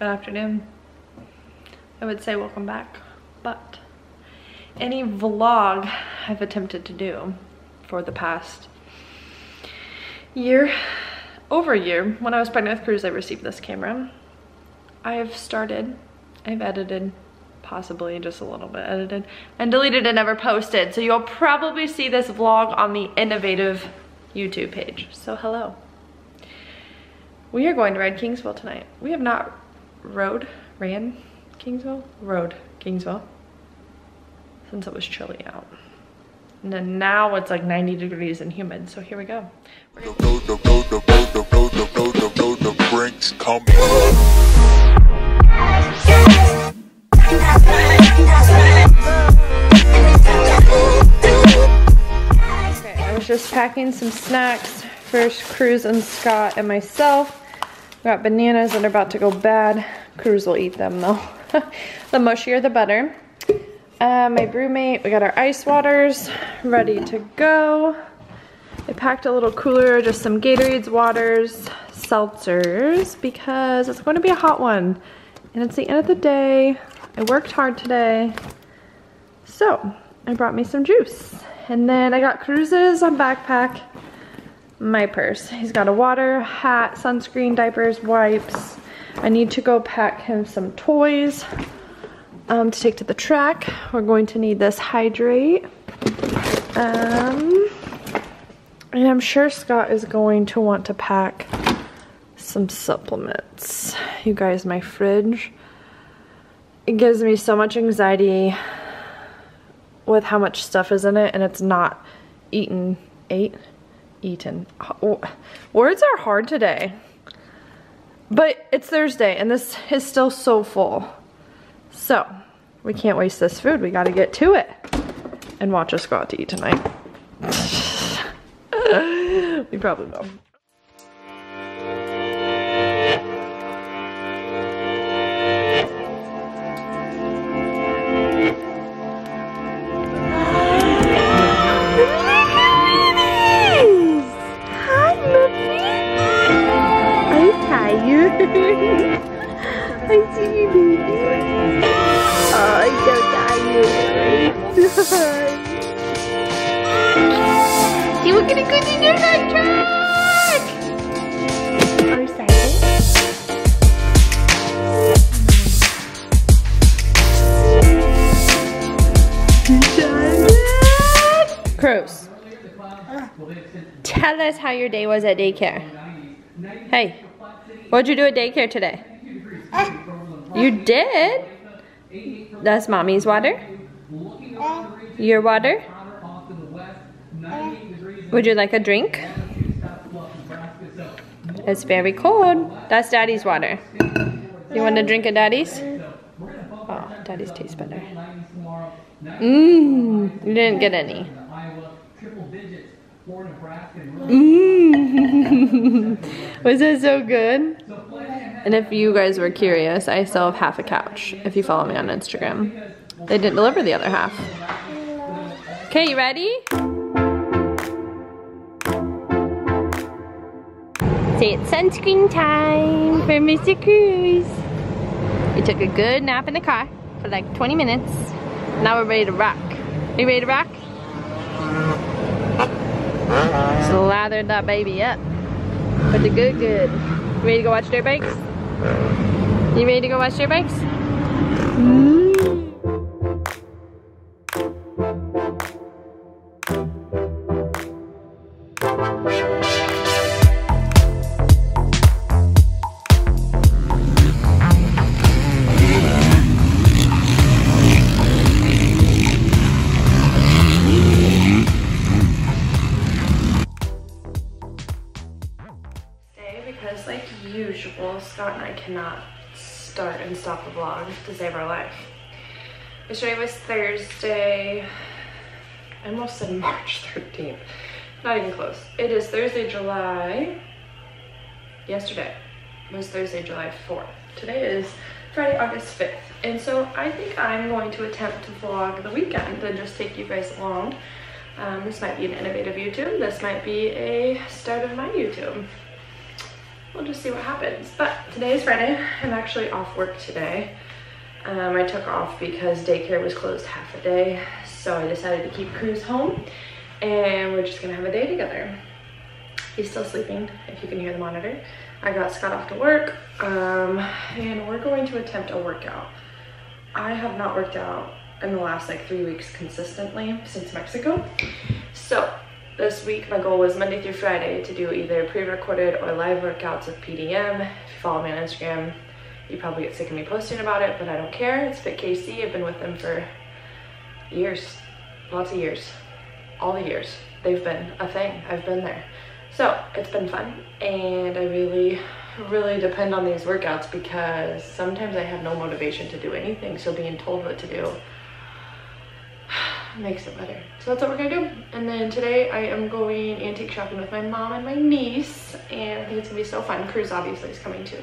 good afternoon. I would say welcome back, but any vlog I've attempted to do for the past year, over a year, when I was pregnant with Cruz, I received this camera. I've started, I've edited, possibly just a little bit edited, and deleted and never posted. So you'll probably see this vlog on the Innovative YouTube page. So hello. We are going to ride Kingsville tonight. We have not rode, ran Kingsville? Road, Kingsville since it was chilly out. And then now it's like 90 degrees and humid, so here we go. Okay, I was just packing some snacks for Cruz and Scott and myself. Got bananas that are about to go bad. Cruz will eat them though. the mushier the better. Uh, my BrüMate, we got our ice waters ready to go. I packed a little cooler, just some Gatorades, waters, seltzers, because it's going to be a hot one. And it's the end of the day. I worked hard today. So, I brought me some juice. And then I got Cruz's on backpack, my purse. He's got a water, hat, sunscreen, diapers, wipes. I need to go pack him some toys um, to take to the track. We're going to need this hydrate. Um, and I'm sure Scott is going to want to pack some supplements. You guys, my fridge, it gives me so much anxiety with how much stuff is in it and it's not eaten, ate, eaten. Words are hard today. But it's Thursday and this is still so full. So, we can't waste this food. We gotta get to it. And watch us go out to eat tonight. we probably will. I see you, baby. Oh, I'm so tired. See, we're gonna go to the excited? Cruz, tell us how your day was at daycare. Hey, what'd you do at daycare today? You did? That's mommy's water? Your water? Would you like a drink? It's very cold. That's daddy's water. You want to drink a daddy's? Oh, daddy's tastes better. Mmm, you didn't get any. Mmm, was that so good? And if you guys were curious, I still have half a couch, if you follow me on Instagram. They didn't deliver the other half. Okay, you ready? Say it's sunscreen time for Mr. Cruz. We took a good nap in the car for like 20 minutes. Now we're ready to rock. Are you ready to rock? Slathered that baby up with the good good. Ready to go watch dirt bikes? You ready to go wash your bikes? Mm. Scott and I cannot start and stop the vlog to save our life. Yesterday was Thursday, I almost said March 13th. Not even close. It is Thursday, July, yesterday was Thursday, July 4th. Today is Friday, August 5th. And so I think I'm going to attempt to vlog the weekend and just take you guys along. Um, this might be an innovative YouTube. This might be a start of my YouTube. We'll just see what happens. But today is Friday. I'm actually off work today. Um, I took off because daycare was closed half a day. So I decided to keep Cruz home and we're just gonna have a day together. He's still sleeping, if you can hear the monitor. I got Scott off to work um, and we're going to attempt a workout. I have not worked out in the last like three weeks consistently since Mexico. So this week my goal was Monday through Friday to do either pre-recorded or live workouts with PDM. If you follow me on Instagram, you probably get sick of me posting about it, but I don't care. It's Fit KC. I've been with them for years, lots of years, all the years. They've been a thing. I've been there. So it's been fun and I really, really depend on these workouts because sometimes I have no motivation to do anything. So being told what to do makes it better. So that's what we're gonna do. And then today I am going antique shopping with my mom and my niece and I think it's gonna be so fun. Cruz obviously is coming too.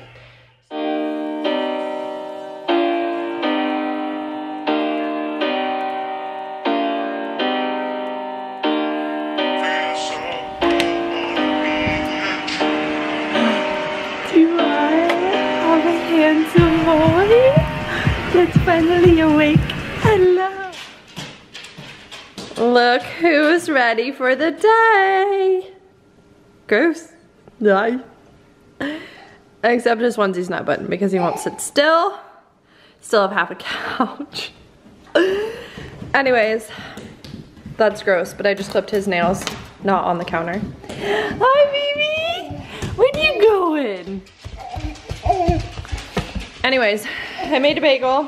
Look who's ready for the day. Goose. Die. Except his onesie's not button because he won't sit still. Still have half a couch. Anyways, that's gross, but I just clipped his nails, not on the counter. Hi, baby. Where are you going? Anyways, I made a bagel.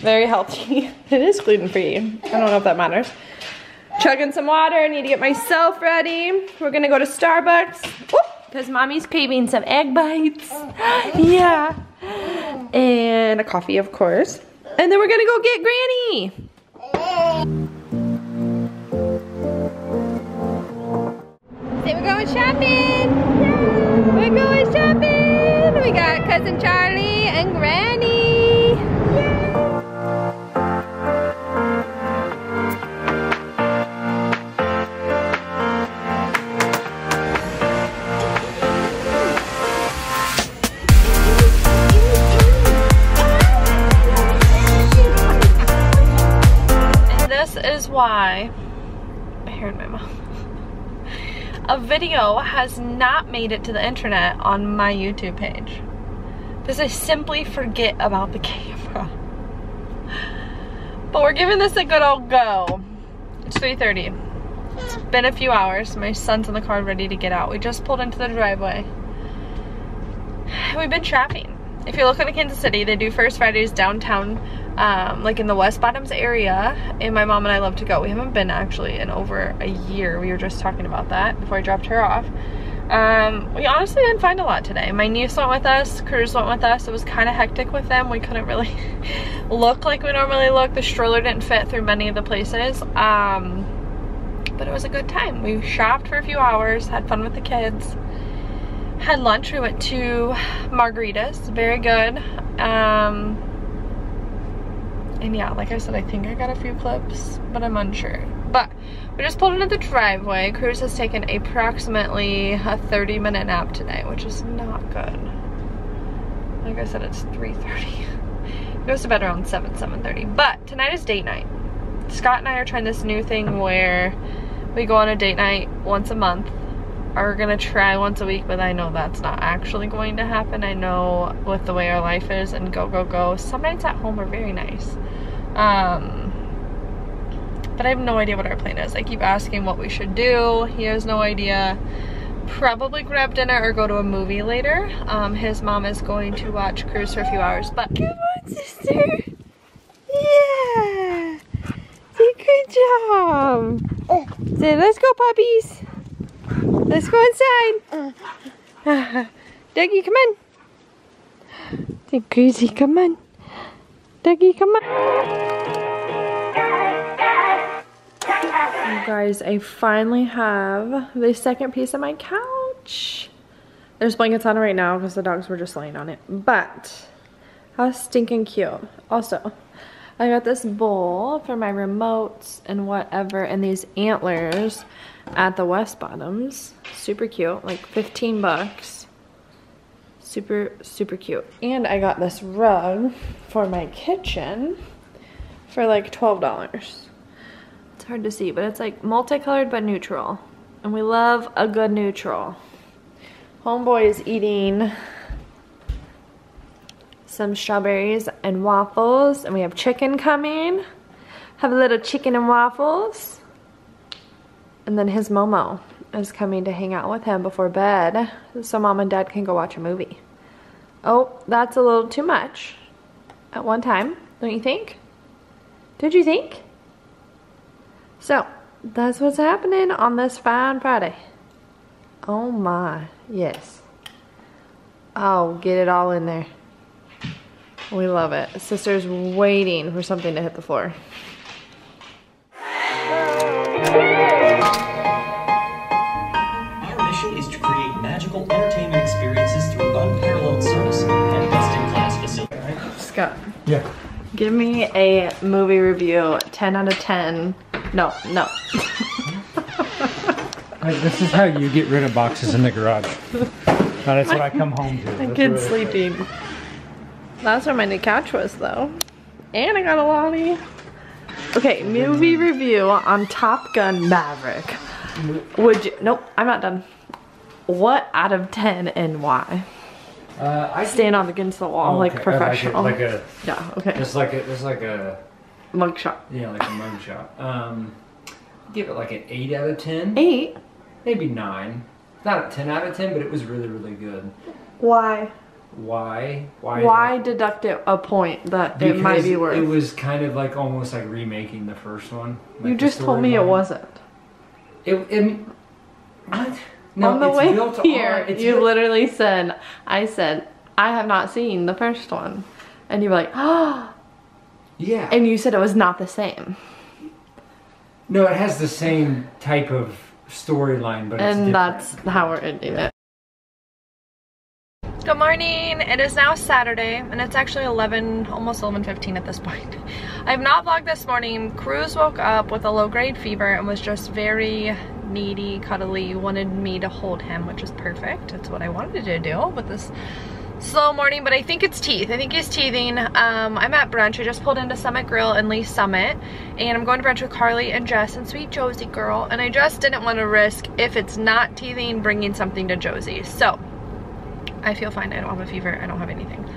Very healthy. It is gluten-free. I don't know if that matters. Chugging some water. I need to get myself ready. We're gonna go to Starbucks. Because mommy's craving some egg bites. yeah. And a coffee, of course. And then we're gonna go get Granny. Say we're going shopping. We're going shopping. We got cousin Charlie and Granny. Why I heard my mom. A video has not made it to the internet on my YouTube page because I simply forget about the camera. But we're giving this a good old go. It's 3.30. It's been a few hours. My son's in the car ready to get out. We just pulled into the driveway. We've been shopping. If you look at the Kansas City, they do First Fridays downtown, um, like in the West Bottoms area. And my mom and I love to go. We haven't been actually in over a year. We were just talking about that before I dropped her off. Um, we honestly didn't find a lot today. My niece went with us, Cruz went with us. It was kind of hectic with them. We couldn't really look like we normally look. The stroller didn't fit through many of the places. Um, but it was a good time. We shopped for a few hours, had fun with the kids. Had lunch, we went to Margaritas, very good. Um, and yeah, like I said, I think I got a few clips, but I'm unsure. But we just pulled into the driveway. Cruz has taken approximately a 30 minute nap today, which is not good. Like I said, it's 3.30. He goes to bed around 7, 7.30. But tonight is date night. Scott and I are trying this new thing where we go on a date night once a month. Are gonna try once a week, but I know that's not actually going to happen. I know with the way our life is and go, go, go, some nights at home are very nice. Um, but I have no idea what our plan is. I keep asking what we should do. He has no idea. Probably grab dinner or go to a movie later. Um, his mom is going to watch Cruz for a few hours, but Come on, sister. Yeah. Say good job. Say, let's go, puppies. Let's go inside. Dougie, come on. Say, Crazy, come on. Dougie, come on. You guys, I finally have the second piece of my couch. There's blankets on it right now because the dogs were just laying on it. But, how stinking cute. Also, I got this bowl for my remotes and whatever and these antlers at the West Bottoms. Super cute, like 15 bucks. Super, super cute. And I got this rug for my kitchen for like $12. It's hard to see, but it's like multicolored but neutral. And we love a good neutral. Homeboy is eating some strawberries and waffles. And we have chicken coming. Have a little chicken and waffles. And then his Momo is coming to hang out with him before bed so mom and dad can go watch a movie. Oh, that's a little too much at one time, don't you think? Did you think? So, that's what's happening on this fine Friday. Oh my, yes. Oh, get it all in there. We love it. Sister's waiting for something to hit the floor. Give me a movie review, 10 out of 10. No, no. This is how you get rid of boxes in the garage. That's what I come home to. My That's kid's what- sleeping. That's where my new couch was though. And I got a lolly. Okay, movie review on Top Gun Maverick. Would you, nope, I'm not done. What out of 10 and why? Uh, I Stand on against the wall Oh, like okay. professional. Like a, like yeah, okay. a, just like a, just like a, Mugshot. yeah, like a mug shot. Um, give it like an eight out of ten, Eight? maybe nine. Not a ten out of ten, but it was really, really good. Why? Why? Why? Why deduct it a point that it might be worth? It was kind of like almost like remaking the first one. you like the just told me it wasn't. It, it what? On the it's way here, on- you literally said, I said, I have not seen the first one. And you were like, oh, Yeah. and you said it was not the same. no, it has the same type of storyline, but it's And different. that's how we're ending it. Good morning. It is now Saturday and it's actually 11, almost 11.15 at this point. I have not vlogged this morning. Cruz woke up with a low grade fever and was just very needy, cuddly, wanted me to hold him, which is perfect. It's what I wanted to do with this slow morning, but I think it's teeth. I think he's teething. Um, I'm at brunch. I just pulled into Summit Grill in Lee's Summit, and I'm going to brunch with Carly and Jess and sweet Josie girl, and I just didn't want to risk, if it's not teething, bringing something to Josie. So, I feel fine. I don't have a fever. I don't have anything.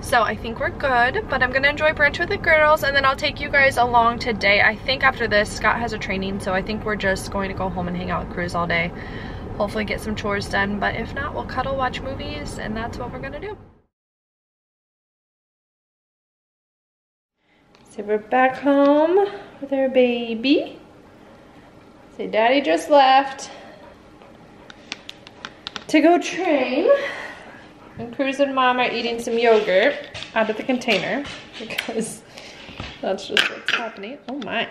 So I think we're good, but I'm gonna enjoy brunch with the girls and then I'll take you guys along today. I think after this, Scott has a training, so I think we're just going to go home and hang out with Cruz all day. Hopefully get some chores done, but if not, we'll cuddle, watch movies, and that's what we're gonna do. So we're back home with our baby. Say daddy just left to go train. And Cruz and Mom are eating some yogurt out of the container because that's just what's happening. Oh my.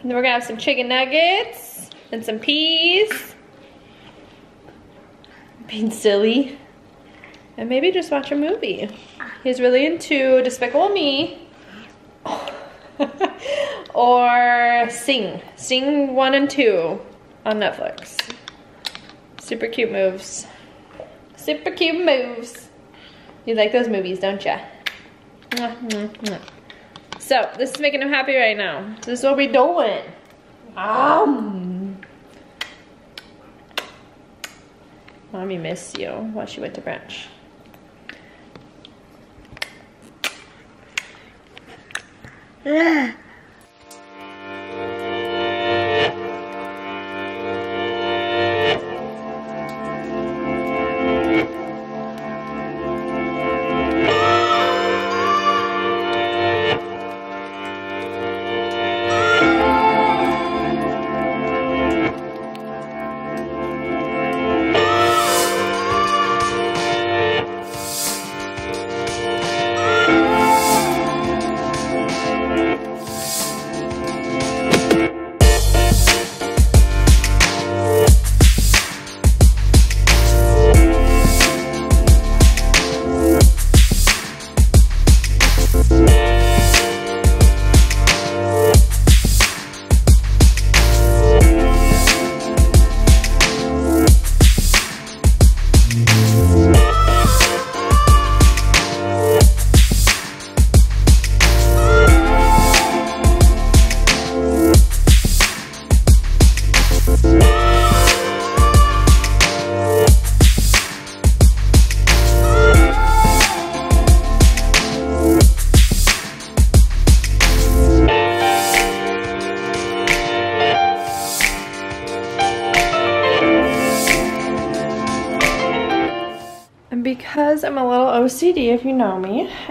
And then we're gonna have some chicken nuggets and some peas. Being silly. And maybe just watch a movie. He's really into Despicable Me. or Sing. Sing 1 and 2 on Netflix. Super cute moves super cute moves. You like those movies, don't you? So, this is making him happy right now. So this is what we're doing. Um. Mommy missed you while she went to brunch. Yeah.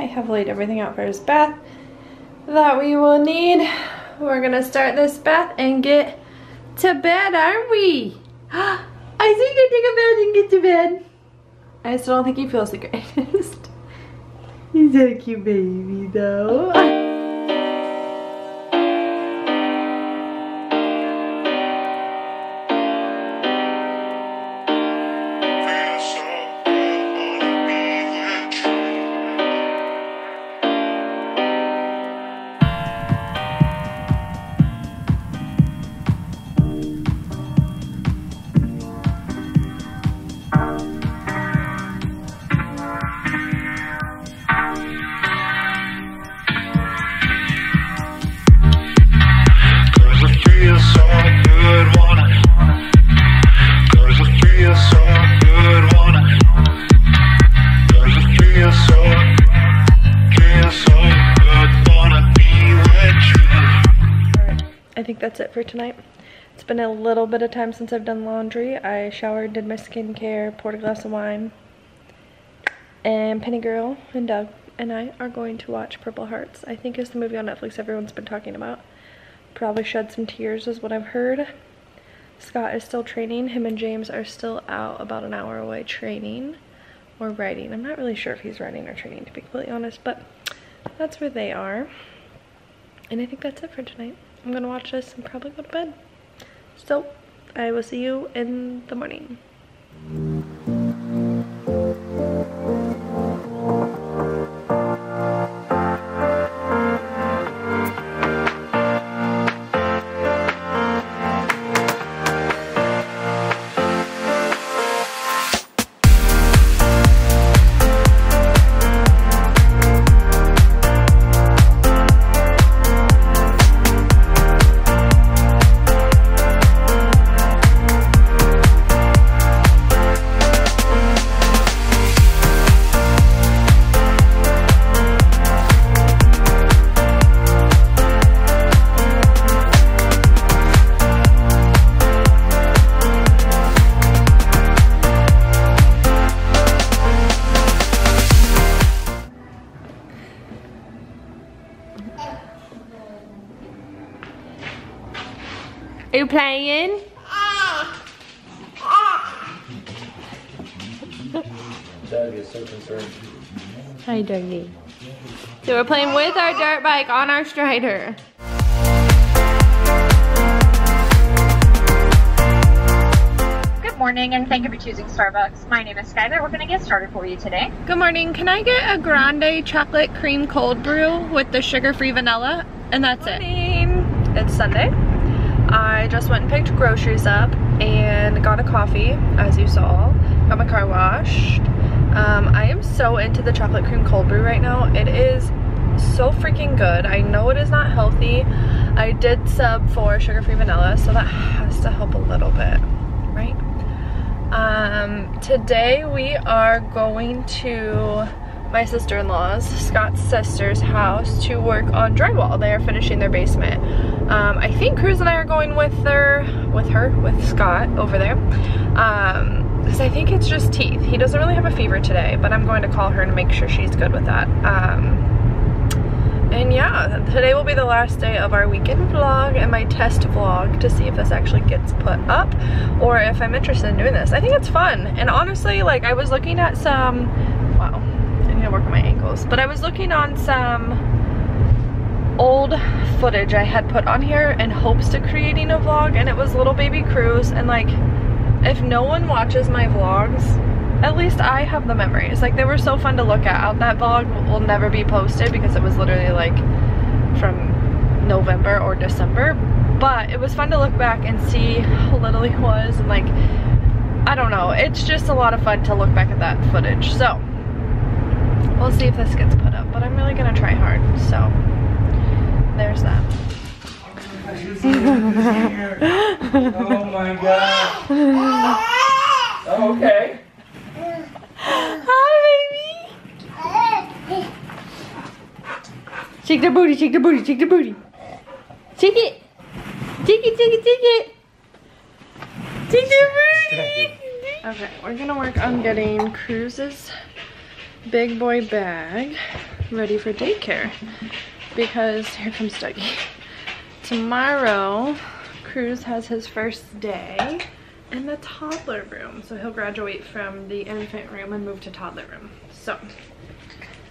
I have laid everything out for his bath that we will need. We're gonna start this bath and get to bed, aren't we? I think I take a bath and get to bed. I still don't think he feels the greatest. He's a cute baby though. for tonight. It's been a little bit of time since I've done laundry. I showered, did my skincare, poured a glass of wine. And Penny Girl and Doug and I are going to watch Purple Hearts. I think it's the movie on Netflix everyone's been talking about. Probably shed some tears is what I've heard. Scott is still training. Him and James are still out about an hour away training or riding. I'm not really sure if he's riding or training to be completely honest, but that's where they are. And I think that's it for tonight. I'm gonna watch this and probably go to bed. So, I will see you in the morning. You playing? Doug is so concerned. Hi, Dougie. So we're playing with our dirt bike on our Strider. Good morning and thank you for choosing Starbucks. My name is Skylar. We're going to get started for you today. Good morning. Can I get a grande chocolate cream cold brew with the sugar-free vanilla? And that's it. It's Sunday. I just went and picked groceries up and got a coffee, as you saw. Got my car washed. Um, I am so into the chocolate cream cold brew right now. It is so freaking good. I know it is not healthy. I did sub for sugar-free vanilla, so that has to help a little bit, right? Um, today we are going to my sister-in-law's, Scott's sister's house to work on drywall. They are finishing their basement. Um, I think Cruz and I are going with her, with her, with Scott over there. Um, because I think it's just teeth. He doesn't really have a fever today, but I'm going to call her and make sure she's good with that. Um, and yeah, today will be the last day of our weekend vlog and my test vlog to see if this actually gets put up or if I'm interested in doing this. I think it's fun. And honestly, like I was looking at some, wow, I need to work my ankles. But I was looking on some old footage I had put on here in hopes to creating a vlog and it was little baby Cruz and like if no one watches my vlogs at least I have the memories. Like they were so fun to look at. That vlog will never be posted because it was literally like from November or December. But it was fun to look back and see how little he was and like, I don't know. It's just a lot of fun to look back at that footage. So we'll see if this gets put up, but I'm really gonna try hard. So there's that. oh my god. Oh, okay. Hi, baby. Shake the booty, shake the booty, shake the booty. Shake it. Shake it, shake it, shake it. Shake the booty. Okay, we're gonna work on getting Cruz's big boy bag ready for daycare because here comes Dougie. Tomorrow, Cruz has his first day in the toddler room. So he'll graduate from the infant room and move to toddler room. So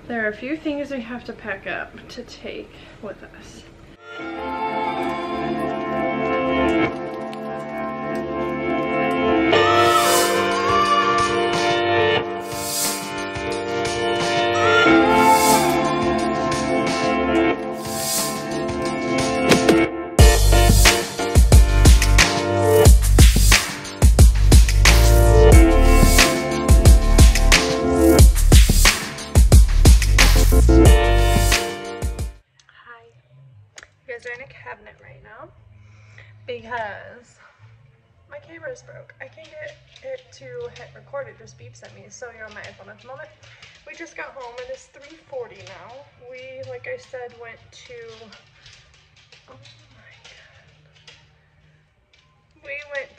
there are a few things we have to pack up to take with us.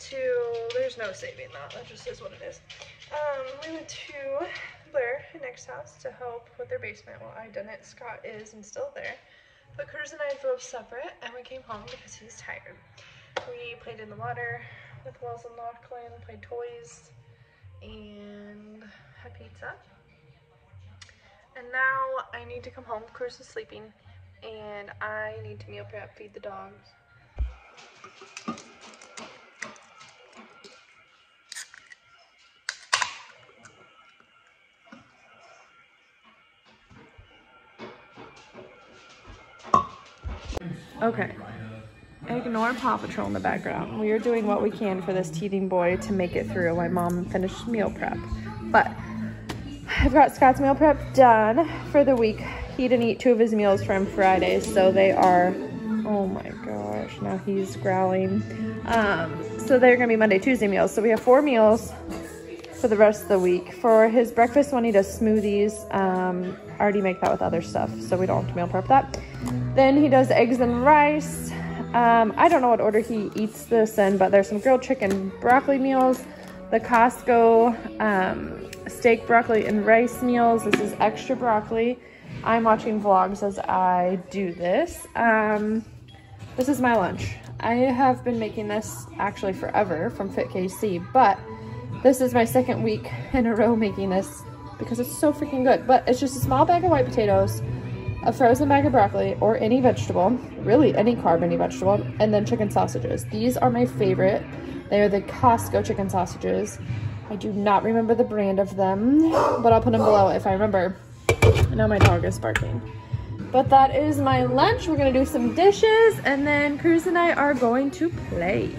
To... There's no saving that. That just is what it is. Um, we went to Blair, next house, to help with their basement while I it. Scott is and still there. But Curtis and I drove separate and we came home because he's tired. We played in the water with Wells and Lachlan, played toys, and had pizza. And now I need to come home. Cruz is sleeping, and I need to meal prep, feed the dogs. Okay. Ignore Paw Patrol in the background. We are doing what we can for this teething boy to make it through. My mom finished meal prep. But I've got Scott's meal prep done for the week. He didn't eat two of his meals from Friday, so they are, oh my gosh, now he's growling. Um, so they're gonna be Monday, Tuesday meals. So we have four meals for the rest of the week. For his breakfast one, he does smoothies. Um, I already make that with other stuff, so we don't have to meal prep that. Then he does eggs and rice. Um, I don't know what order he eats this in, but there's some grilled chicken broccoli meals, the Costco um, steak broccoli and rice meals. This is extra broccoli. I'm watching vlogs as I do this. Um, this is my lunch. I have been making this actually forever from Fit KC, but this is my second week in a row making this because it's so freaking good. But it's just a small bag of white potatoes, a frozen bag of broccoli or any vegetable, really any carb, any vegetable, and then chicken sausages. These are my favorite. They are the Costco chicken sausages. I do not remember the brand of them, but I'll put them below if I remember. Now my dog is barking. But that is my lunch. We're gonna do some dishes and then Cruz and I are going to play.